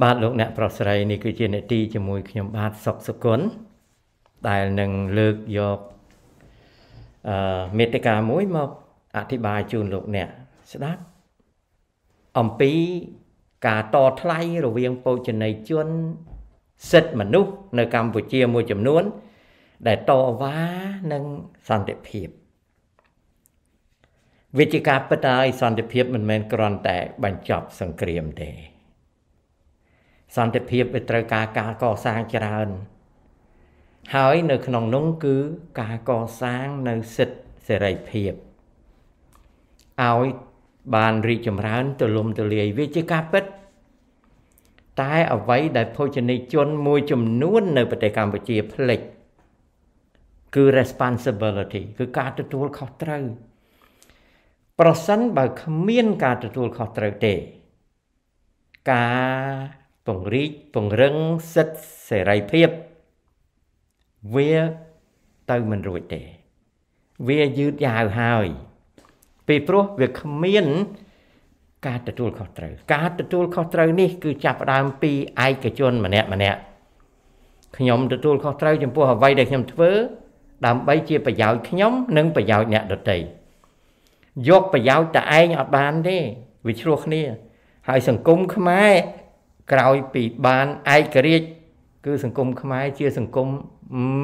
បាទលោកអ្នកប្រុសស្រីនេះគឺជានេតិជាមួយខ្ញុំបាទសុកសុគន្ធដែលនឹងលើកយកអឺមេតិកាមួយមកអធិប្បាយជូនលោកអ្នកស្ដាប់អំពីការតថ្លៃរវាងពោជនីយជនសិទ្ធិមនុស្សនៅកម្ពុជាមួយចំនួន ដែលតវ៉ានឹងសន្តិភាពវិជាការពិតហើយសន្តិភាពមិនមែនគ្រាន់តែបញ្ចប់សង្គ្រាមទេ សន្តិភាពវាត្រូវការការកសាងច្រើន ហើយនៅក្នុងនោះគឺការកសាងនៅសិទ្ធិសេរីភាពឲ្យបានរីកចម្រើនទូលំទូលាយវាជាការពិត តែអ្វីដែលភោជនីយជនមួយចំនួននៅប្រទេសកម្ពុជាផ្លេចគឺ responsibility គឺការទទួលខុសត្រូវប្រសិនបើគ្មានការទទួលខុសត្រូវទេ ការ ពង្រីកពង្រឹងសិទ្ធិសេរីភាពវាទៅមិនរួចទេ វាយឺតយ៉ាវហើយពីព្រោះវាគ្មានការទទួលខុសត្រូវការទទួលខុសត្រូវនេះគឺចាប់ផ្ដើមពីឯកជនម្នាក់ម្នាក់ខ្ញុំទទួលខុសត្រូវចំពោះអ្វីដែលខ្ញុំធ្វើដើម្បីជាប្រយោជន៍ខ្ញុំនិងប្រយោជន៍អ្នកដទៃយកប្រយោជន៍តែឯងអត់បានទេវាឆ្លោះគ្នា ហើយសង្គមខ្មែរ ក្រោយពីបានឯករាជ្យគឺសង្គមខ្មែរជាសង្គម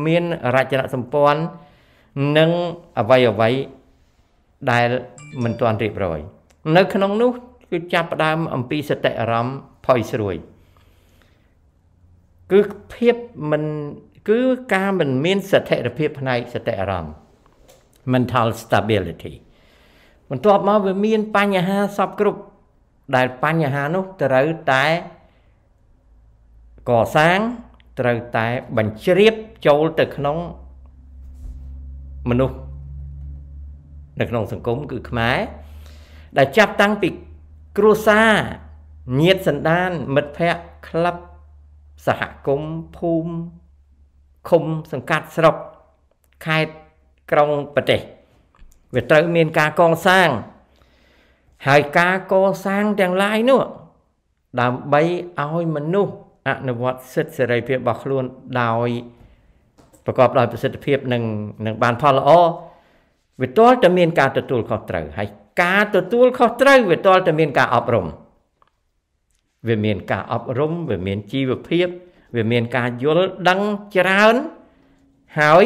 មានរចនាសម្ព័ន្ធនិងអវ័យអវ័យដែលមិនទាន់រៀបរយនៅក្នុងនោះគឺចាប់ផ្ដើមអំពីសតិអារម្មណ៍ផុយស្រួយគឺភាពមិនគឺការមិនមានស្ថិរភាពផ្នែកសតិអារម្មណ៍ mental stability បន្ទាប់មកវាមានបញ្ហាសពគ្រប់ដែលបញ្ហានោះត្រូវតែ កសាងត្រូវតែបញ្ជ្រាបចូលទៅក្នុងមនុស្សនៅក្នុងសង្គមគឺខ្មែរដែលចាប់តាំងពីគ្រួសារញាតិសន្តានមិត្តភ័ក្តិក្លឹបសហគមន៍ភូមិឃុំសង្កាត់ស្រុកខេត្តក្រុងប្រទេសវាត្រូវមានការកសាង ហើយការកសាងទាំងឡាយនោះដើម្បីឲ្យមនុស្ស អនុវត្តសិទ្ធិសេរីភាពរបស់ខ្លួនដោយប្រកបដោយប្រសិទ្ធភាពនិងនឹងបានផលល្អវាទាល់តែមានការទទួលខុសត្រូវហើយការទទួលខុសត្រូវវាទាល់តែមានការអប់រំវាមានការអប់រំវាមានជីវភាពវាមានការយល់ដឹងច្រើនហើយ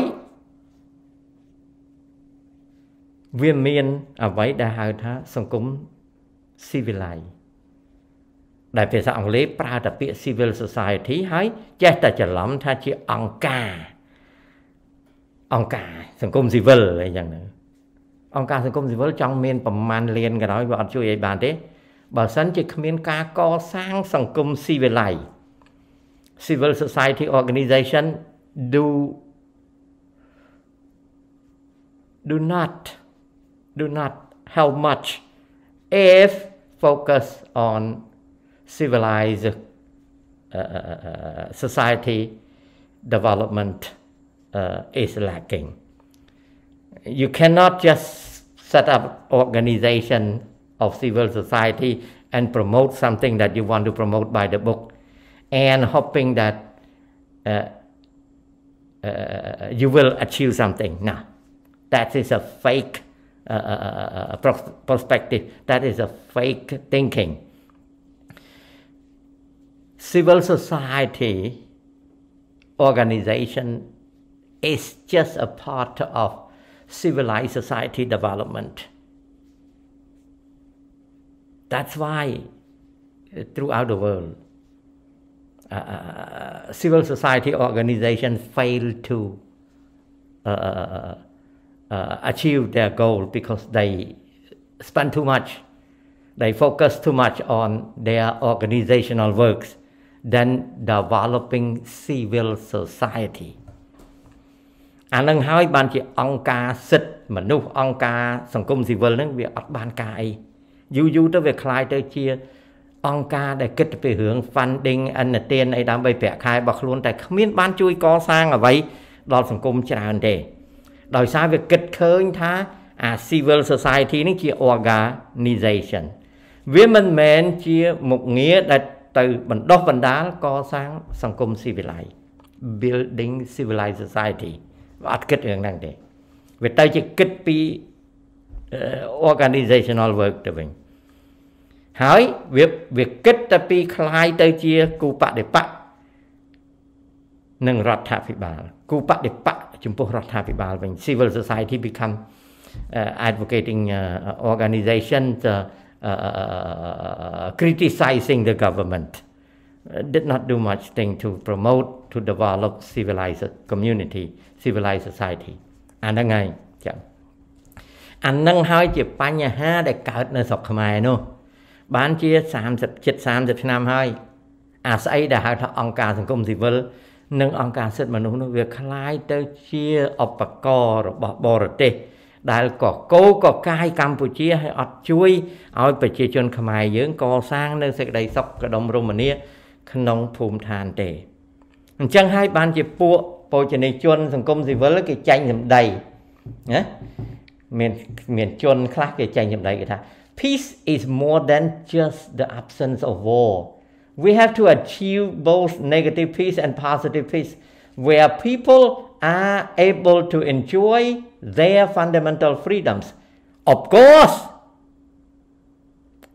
វាមានអ្វីដែលហៅថាសង្គម civilized ដែលភាសាអង់គ្លេសប្រើតែពាក្យ civil society ហើយចេះតែច្រឡំថាជាអង្គការអង្គការសង្គមស៊ីវិលអីចឹងទៅអង្គការសង្គមស៊ីវិលចង់មានប្រមាណលានក៏ដោយវាអត់ជួយអីបានទេបើសិនជាគ្មានការកសាងសង្គមស៊ីវិល័យ civil society organization do do not do not help much if focus on civilized uh, uh, society development uh, is lacking. You cannot just set up organization of civil society and promote something that you want to promote by the book and hoping that uh, uh, you will achieve something. No, that is a fake uh, perspective. That is a fake thinking civil society organization is just a part of civilized society development. That's why uh, throughout the world, uh, uh, civil society organizations fail to uh, uh, uh, achieve their goal because they spend too much, they focus too much on their organizational works than developing civil society អានឹងហើយបានជាអង្គការសិទ្ធិមនុស្សអង្គការសង្គមស៊ីវិលហ្នឹងវាអត់បានការអីយូរយូរទៅវាคล้ายទៅជាអង្គការដែលគិតពីរឿង funding អនទានអីដើម្បីប្រាក់ខែរបស់ខ្លួនតែគ្មានបានជួយកសាងអ្វីដល់សង្គមច្រើនទេដោយសារវាគិតឃើញថាអា civil society នេះជា organization វាមិនមែនជាមុខងារដែល ទៅបណ្ដោះបណ្ដាលកសាងសង្គមស៊ីវិល័យ building civilized society អត់គិតរឿងហ្នឹងទេវាទៅជាគិតពី organizational work ទៅវិញហើយវាវាគិតតែពីคลายទៅជាគូបដិបកនិងរដ្ឋាភិបាលគូបដិបកចំពោះរដ្ឋាភិបាលវិញ civil society become uh, advocating uh, organizations uh, uh, criticizing the government uh, did not do much thing to promote to develop civilized community civilized society អាហ្នឹងហើយចឹងអាហ្នឹងហើយជាបញ្ហាដែលកើតនៅស្រុកខ្មែរនោះបានជា30ជិត30ឆ្នាំហើយអាស្អីដែលហៅថាអង្គការសង្គមស៊ីវិលនិងអង្គការសិទ្ធិមនុស្សនោះវាคล้ายទៅជាឧបករណ៍របស់បរទេស ដែលក៏កោក៏កាយកម្ពុជាឲ្យអត់ជួយឲ្យប្រជាជនខ្មែរយើងកសាងនៅសេចក្តីសុខកដុំរមនាក្នុងភូមិឋានទេអញ្ចឹងហើយបានជាពួកបូជនីជន សង្គមស៊ីវិលគេចាញ់សម្ដីណាមានមានជនខ្លះគេចាញ់សម្ដីគេថា peace is more than just the absence of war we have to achieve both negative peace and positive peace where people are able to enjoy their fundamental freedoms. Of course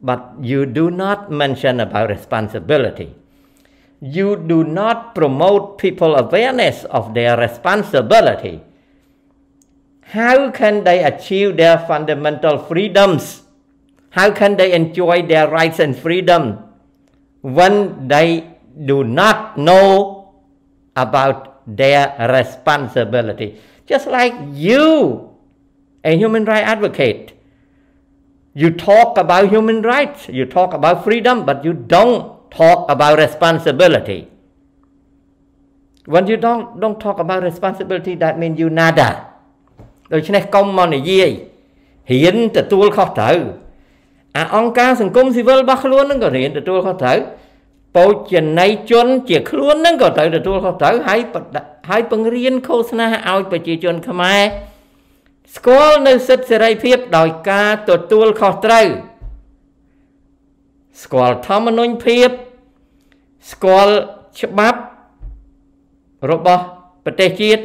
but you do not mention about responsibility. You do not promote people awareness of their responsibility. How can they achieve their fundamental freedoms? How can they enjoy their rights and freedom when they do not know about their responsibility? Just like you, a human rights advocate, you talk about human rights, you talk about freedom, but you don't talk about responsibility. When you don't, don't talk about responsibility, that means you nada. ដូច្នេះកុំមកនិយាយរៀនទទួលខុសត្រូវអាអង្គការសង្គមស៊ីវិលរបស់ខ្លួននឹងក៏រៀនទទួលខុសត្រូវ បោជណីជនជាខ្លួននឹងក៏ត្រូវទទួលខុសត្រូវហើយហើយបង្រៀនឃោសនាឲ្យប្រជាជនខ្មែរស្គាល់នៅសិទ្ធិសេរីភាពដោយការទទួលខុសត្រូវស្គាល់ធម្មនុញ្ញភាពស្គាល់ច្បាប់របស់ប្រទេសជាតិ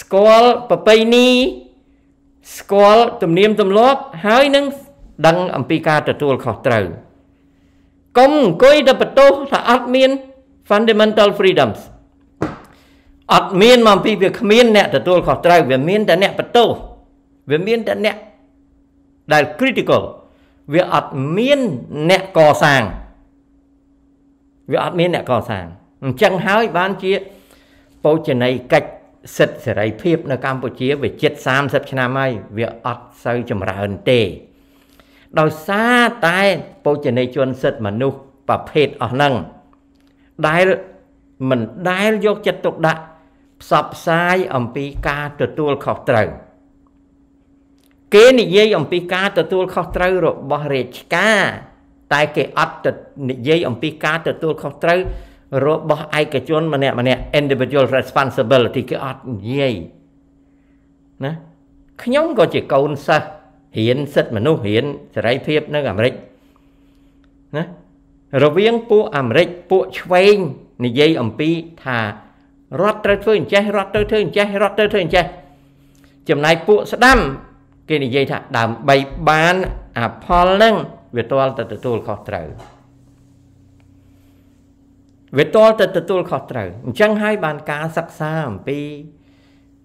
ស្គាល់ប្រពៃណីស្គាល់ទំនៀមទម្លាប់ហើយនឹងដឹងអំពីការទទួលខុសត្រូវ កុំអង្គុយតែបន្ទោសថាអត់មាន fundamental freedoms អត់មានមកពីវាគ្មានអ្នកទទួលខុសត្រូវវាមានតែអ្នកបន្ទោសវាមានតែអ្នកដែល critical វាអត់មានអ្នកកសាងវាអត់មានអ្នកកសាងអញ្ចឹងហើយបានជាបូជនីយកិច្ចសិទ្ធិសេរីភាពនៅកម្ពុជាវាជិត30ឆ្នាំហើយវាអត់សូវចម្រើនទេ ដោយសារតែបូជនីយជនសិទ្ធិមនុស្សប្រភេទអស់ហ្នឹងដែលមិនដែលយកចិត្តទុកដាក់ផ្សព្វផ្សាយអំពីការទទួលខុសត្រូវគេនិយាយអំពីការទទួលខុសត្រូវរបស់រាជការតែគេអត់និយាយអំពីការទទួលខុសត្រូវរបស់ឯកជនម្នាក់ម្នាក់ individual responsibility គេអត់និយាយណាខ្ញុំក៏ជាកូនសិស្ស រៀនសិទ្ធិមនុស្សរៀនសេរីភាពនៅអាមេរិកណារវាងពួកអាមេរិកពួកឆ្វេងនិយាយអំពីថារដ្ឋត្រូវធ្វើអញ្ចេះរដ្ឋត្រូវធ្វើអញ្ចេះរដ្ឋត្រូវធ្វើអញ្ចេះចំណែកពួកស្ដាំ គេនិយាយថាដើម្បីបានអផលនឹងវាទាល់តែទទួលខុសត្រូវវាតលទៅទទួលខុសត្រូវអញ្ចឹងហើយបានការសិក្សាអំពី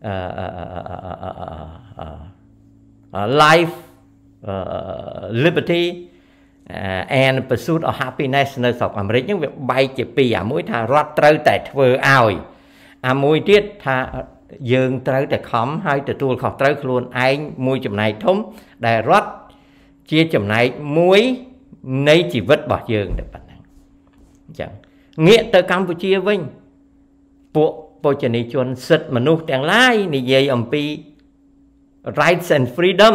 អឺ life liberty and pursuit of happiness នៅស្រុកអាមេរិកហ្នឹងវាបែកជាពីរអាមួយថារដ្ឋត្រូវតែធ្វើឲ្យអាមួយទៀតថាយើងត្រូវតែខំហើយទទួលខុសត្រូវខ្លួនឯងមួយចំណែកធំ ដែលរដ្ឋជាចំណែកមួយនៃជីវិតរបស់យើងតែប៉ុណ្ណឹងអញ្ចឹងងាកទៅកម្ពុជាវិញពួកបូជនីជនសិទ្ធិមនុស្សទាំងឡាយនិយាយអំពី rights and freedom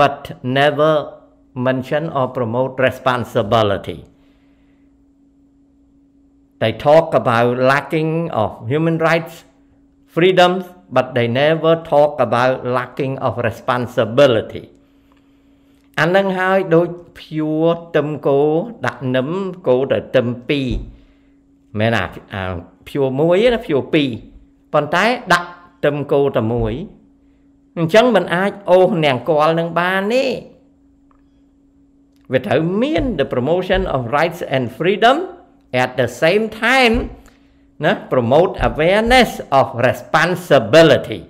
but never mention or promote responsibility they talk about lacking of human rights freedoms but they never talk about lacking of responsibility អានឹងហើយដូចភួរទឹមគោដាក់នឹមគោទៅទឹម2មែនអាភួរមួយណាភួរ2ប៉ុន្តែដាក់ទឹមគោតែមួយ អញ្ចឹងมันអាចអូសនាងកលនឹងបានទេវាត្រូវមាន the promotion of rights and freedom at the same time ណា promote awareness of responsibility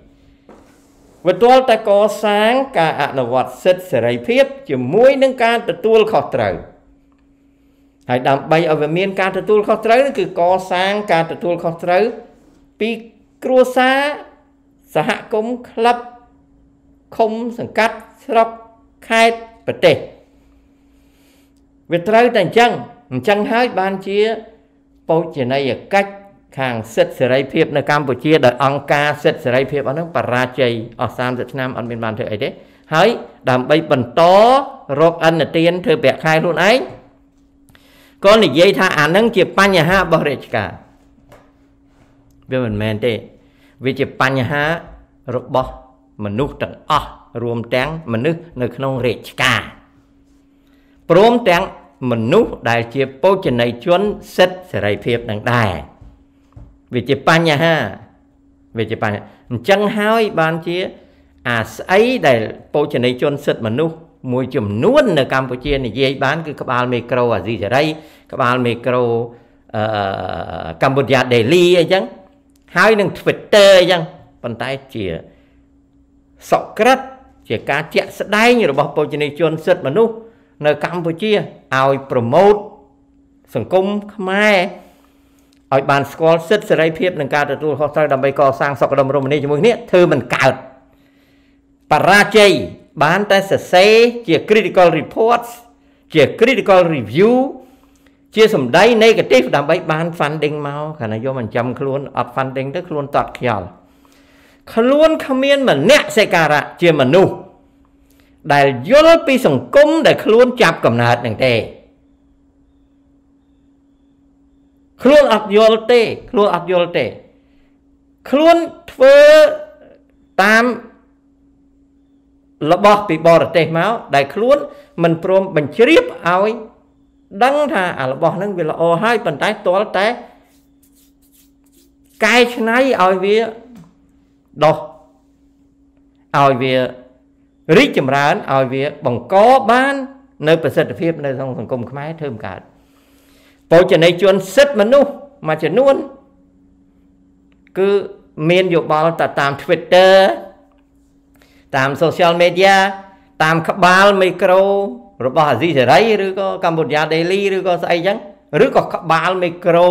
វាទាល់តែកសាងការអនុវត្តសិទ្ធិសេរីភាព ជាមួយនឹងការទទួលខុសត្រូវហើយដើម្បីឲ្យវាមានការទទួលខុសត្រូវនោះគឺកសាងការទទួលខុសត្រូវពីគ្រួសារសហគមន៍ក្លឹប ឃុំសង្កាត់ស្រុកខេត្តប្រទេសវាត្រូវតែអញ្ចឹងអញ្ចឹងហើយបានជាបូជនីយកិច្ចខាងសិទ្ធិសេរីភាពនៅកម្ពុជាដោយអង្គការសិទ្ធិសេរីភាពអស់ហ្នឹងបរាជ័យអស់30ឆ្នាំអត់មានបានធ្វើអីទេហើយដើម្បីបន្តរកអន្តទានធ្វើប្រាក់ខែខ្លួនឯងក៏និយាយថាអានឹងជាបញ្ហារបស់រាជការវាមិនមែនទេវាជាបញ្ហារបស់ មនុស្សទាំងអស់រួមទាំងមនុស្សនៅក្នុងរាជការព្រមទាំងមនុស្សដែលជាបូជនីយជនសិទ្ធិសេរីភាពនឹងដែរវាជាបញ្ហាវាជាបញ្ហាអញ្ចឹងហើយបានជាអាស្អីដែលបូជនីយជនសិទ្ធិមនុស្សមួយចំនួននៅកម្ពុជានិយាយបានគឺក្បាលមេក្រូអាស៊ីសេរីក្បាលមេក្រូអឺកម្ពុជា Daily អញ្ចឹងហើយនឹង Twitter អញ្ចឹងប៉ុន្តែជា សក្រិតជាការជាក់ស្ដែងរបស់បូជនីយជនសិទ្ធិមនុស្សនៅកម្ពុជាឲ្យប្រម៉ូតសង្គមខ្មែរឲ្យបានស្គាល់សិទ្ធិសេរីភាពនិងការទទួលខុសត្រូវដើម្បីកសាងសុខដុមរមនាជាមួយគ្នាធ្វើមិនកើតបរាជ័យបានតែសរសេរជា critical reports ជា critical review ជាសម្ដី negative ដើម្បីបាន funding មកគ្រាន់តែយកមកចាំខ្លួនអត់ funding ទៅខ្លួនតត់ខ្យល់ ខ្លួនគ្មានម្នាក់សេការៈជាមនុស្សដែលយល់ពីសង្គមដែលខ្លួនចាប់កំណើតនឹងទេខ្លួនអត់យល់ទេ ខ្លួនអត់យល់ទេ ខ្លួនធ្វើតាមរបស់ពីបរទេសមកដែលខ្លួនមិនព្រមបញ្ជ្រាបឲ្យដឹងថាអារបស់ហ្នឹងវាល្អហើយប៉ុន្តែទាល់តែកែច្នៃឲ្យវា ដោះឲ្យវារីកចម្រើនឲ្យវាបង្កបាន នៅប្រសិទ្ធភាពនៅក្នុងសង្គមខ្មែរធ្វើមិនកើតបូជនីយជនសិទ្ធិមនុស្សមួយចំនួនគឺមានយោបល់តែតាម Twitter តាម social media តាមក្បាលមីក្រូរបស់អាស៊ីសេរីឬក៏កម្ពុជា Daily ឬក៏ស្អីចឹងឬក៏ក្បាលមីក្រូ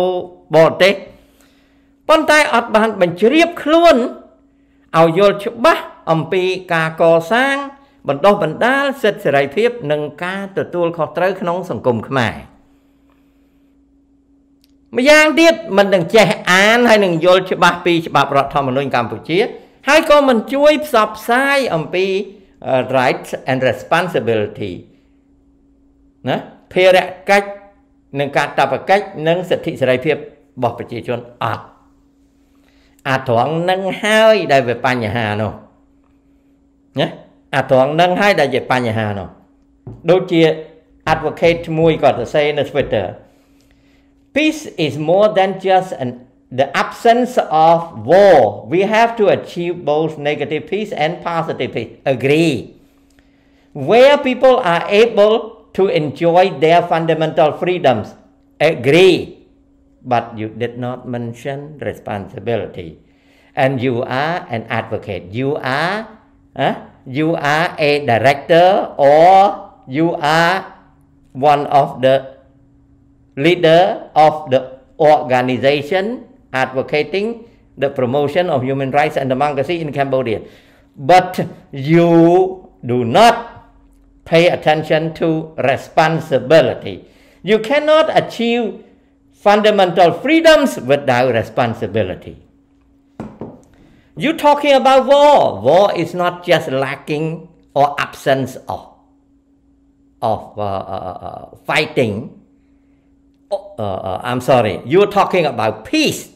បរទេសប៉ុន្តែអត់បានបញ្ជ្រាបខ្លួន ឲ្យយល់ច្បាស់អំពីការកសាង បណ្ដោះបណ្ដាលសិទ្ធិសេរីភាព និងការទទួលខុសត្រូវក្នុងសង្គមខ្មែរម្យ៉ាងទៀតមិននឹងចេះអានហើយនឹងយល់ច្បាស់ពីច្បាប់រដ្ឋធម្មនុញ្ញកម្ពុជា ហើយក៏មិនជួយផ្សព្វផ្សាយអំពី rights and responsibility ណាភារកិច្ចនិងកាតព្វកិច្ចនិងសិទ្ធិសេរីភាពរបស់ប្រជាជនអត់ អាត្រង់នឹងហើយដែលវាបញ្ហានោះណាអាត្រង់នឹងហើយដែលជាបញ្ហានោះដូចជា advocate មួយគាត់ទៅសេនៅ Twitter peace is more than just an the absence of war we have to achieve both negative peace and positive peace agree where people are able to enjoy their fundamental freedoms agree but you did not mention responsibility and you are an advocate you are huh? you are a director or you are one of the leader of the organization advocating the promotion of human rights and democracy in Cambodia. But you do not pay attention to responsibility. You cannot achieve fundamental freedoms without responsibility. You talking about war. War is not just lacking or absence of of uh, uh, uh, fighting. Oh, uh, uh, I'm sorry. You're talking about peace,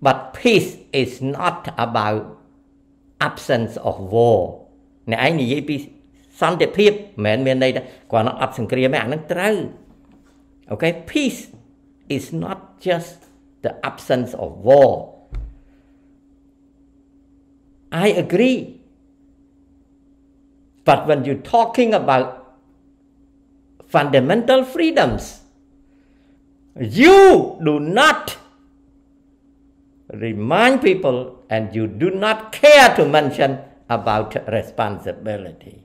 but peace is not about absence of war. អ្នកឯងនិយាយពី សន្តិភាពមិនមែនមានន័យថាគាត់អត់សង្គ្រាមទេអានឹងត្រូវអូខេ peace is not just the absence of war. I agree. But when you're talking about fundamental freedoms you do not remind people and you do not care to mention about responsibility.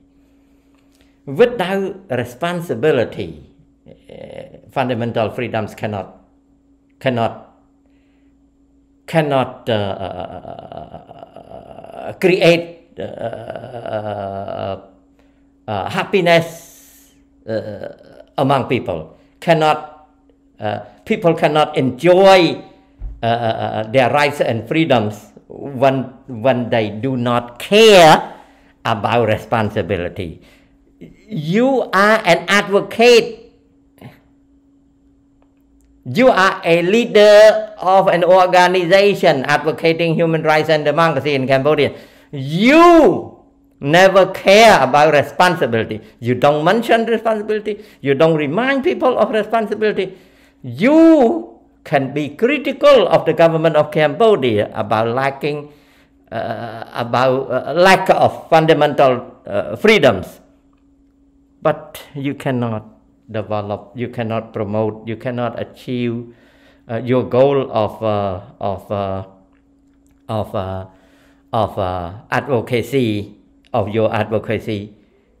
Without responsibility, Uh, fundamental freedoms cannot cannot cannot uh, uh, create uh, uh, happiness among people. Cannot people cannot enjoy their rights and freedoms when when they do not care about responsibility you are an advocate. You are a leader of an organization advocating human rights and democracy in Cambodia. You never care about responsibility. You don't mention responsibility. You don't remind people of responsibility. You can be critical of the government of Cambodia about lacking, uh, about uh, lack of fundamental uh, freedoms but you cannot develop, you cannot promote, you cannot achieve uh, your goal of uh, of uh, of uh, of uh, advocacy of your advocacy.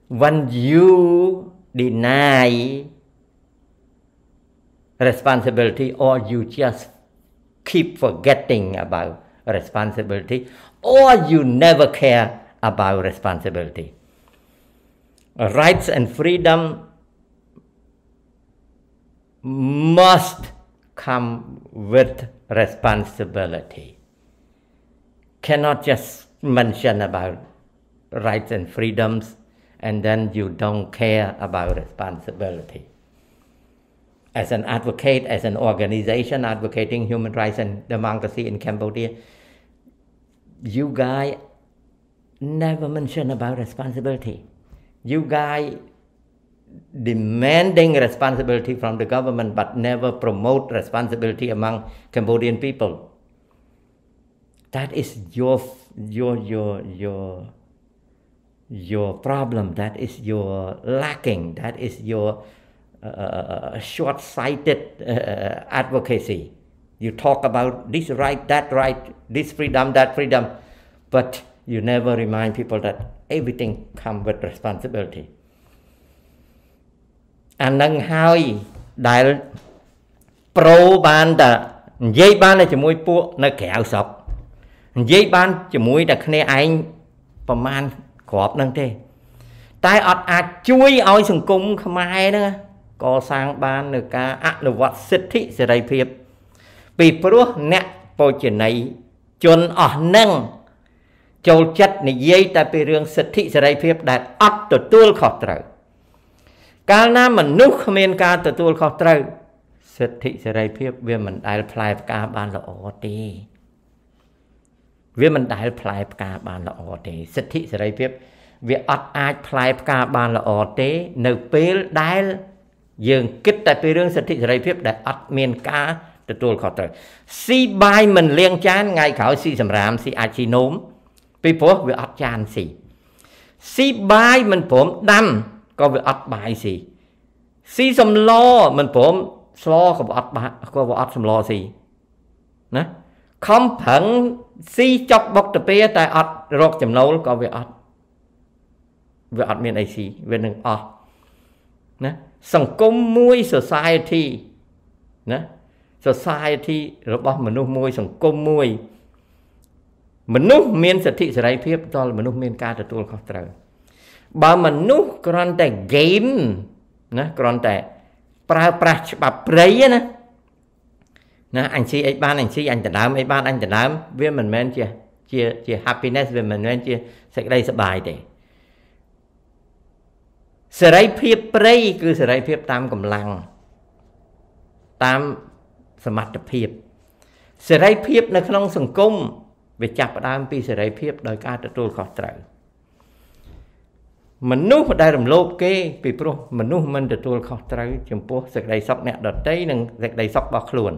When you deny responsibility or you just keep forgetting about responsibility or you never care about responsibility. Rights and freedom must come with responsibility. Cannot just mention about rights and freedoms and then you don't care about responsibility. As an advocate, as an organization advocating human rights and democracy in Cambodia, you guys never mention about responsibility you guys demanding responsibility from the government but never promote responsibility among Cambodian people. That is your your your your your problem. That is your lacking. That is your uh, uh, uh, uh short-sighted uh, advocacy. You talk about this right, that right, this freedom, that freedom, but you never remind people that everything come with responsibility អានឹងហើយដែលប្រូបានតែនិយាយបានតែជាមួយពួកនៅក្រៅស្រុកនិយាយបានជាមួយតែគ្នាឯងប្រមាណក្របនឹងទេ តែអត់អាចជួយឲ្យសង្គមខ្មែរហ្នឹងកសាងបាននៅការអនុវត្តសិទ្ធិសេរីភាព ពីព្រោះអ្នកបូជនីជនអស់នឹងចូលចិត្តនិយាយតែពីរឿងសិទ្ធិសេរីភាពដែលអត់ទទួលខុសត្រូវ កាលណាមនុស្សគ្មានការទទួលខុសត្រូវសិទ្ធិសេរីភាពវាមិនដែលផ្លែផ្កាបានល្អទេវាមិនដែលផ្លែផ្កាបានល្អទេសិទ្ធិសេរីភាពវាអត់អាចផ្លែផ្កាបានល្អទេ នៅពេលដែលយើងគិតតែពីរឿងសិទ្ធិសេរីភាពដែលអត់មានការទទួលខុសត្រូវស៊ីបាយមិនលៀងចានថ្ងៃក្រោយស៊ីសម្រាមស៊ីអាចស៊ីនោមពីព្រោះវាអត់ចានស៊ីស៊ីបាយមិនព្រមដាំ ក៏វាអត់បាយស៊ីស៊ីសំឡមិនព្រមស្លក៏វាអត់ក៏វាអត់សំឡស៊ីណាខំប្រឹងស៊ីចប់បុកទៅពេលតែអត់រកចំណូលក៏វាអត់វាអត់មានអីស៊ីវានឹងអស់ណាសង្គមមួយ society ណា society របស់មនុស្សមួយសង្គមមួយ មនុស្សមានសិទ្ធិសេរីភាពដល់មនុស្សមានការទទួលខុសត្រូវ បើមនុស្សគ្រាន់តែ game ណាគ្រាន់តែប្រើប្រាស់ច្បាប់ព្រៃណាណាអញស៊ីអីបានអញស៊ីអញដណ្ដើមអីបានអញដណ្ដើមវាមិនមែនជាជាជា happiness វាមិនមែនជាសេចក្តីសុបាយទេសេរីភាពព្រៃគឺសេរីភាពតាមកម្លាំងតាមសមត្ថភាពសេរីភាពនៅក្នុងសង្គមវាចាប់ផ្ដើមពីសេរីភាពដោយការទទួលខុសត្រូវ មនុស្សដែលរំលោភគេពីព្រោះមនុស្សមិនទទួលខុសត្រូវចំពោះសេចក្តីសុខអ្នកដទៃនិងសេចក្តីសុខរបស់ខ្លួន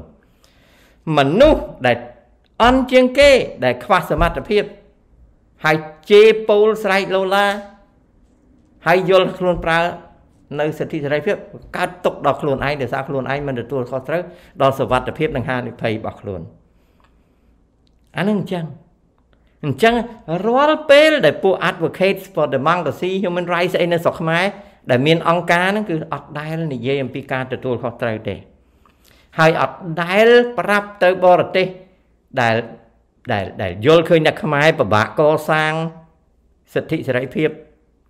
មនុស្សដែលអន់ជាងគេ ដែលខ្វះសមត្ថភាព ហើយជេរពោលស្រែកលោឡាហើយយល់ខ្លួនប្រើនៅសិទ្ធិសេរីភាពកើតទុកដល់ខ្លួនឯងដោយសារខ្លួនឯងមិនទទួលខុសត្រូវដល់សវត្ថភាពនិងហានិភ័យរបស់ខ្លួនអានឹងអញ្ចឹង អញ្ចឹងរាល់ពេលដែលពួក advocates for democracy human rights អីនៅស្រុកខ្មែរដែលមានអង្គការហ្នឹងគឺអត់ដែលនិយាយអំពីការទទួលខុសត្រូវទេហើយអត់ដែលប្រាប់ទៅបរទេសដែលដែលដែលយល់ឃើញអ្នកខ្មែរពិបាកកសាងសិទ្ធិសេរីភាព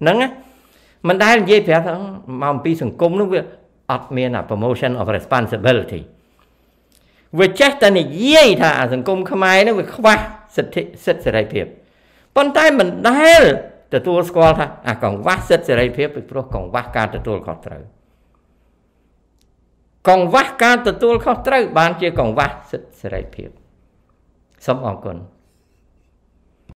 ហ្នឹងណាមិនដែលនិយាយប្រាប់ថាមកអំពីសង្គមនោះវាអត់មាន promotion of responsibility វាចេះតែនិយាយថាសង្គមខ្មែរនោះវាខ្វះសិទ្ធិសិទ្ធិសេរីភាពប៉ុន្តែមិនដែលទទួលស្គាល់ថាអាកង្វះសិទ្ធិសេរីភាពពីព្រោះកង្វះការទទួលខុសត្រូវកង្វះការទទួលខុសត្រូវបានជាកង្វះសិទ្ធិសេរីភាពសូមអរគុណ